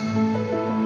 Música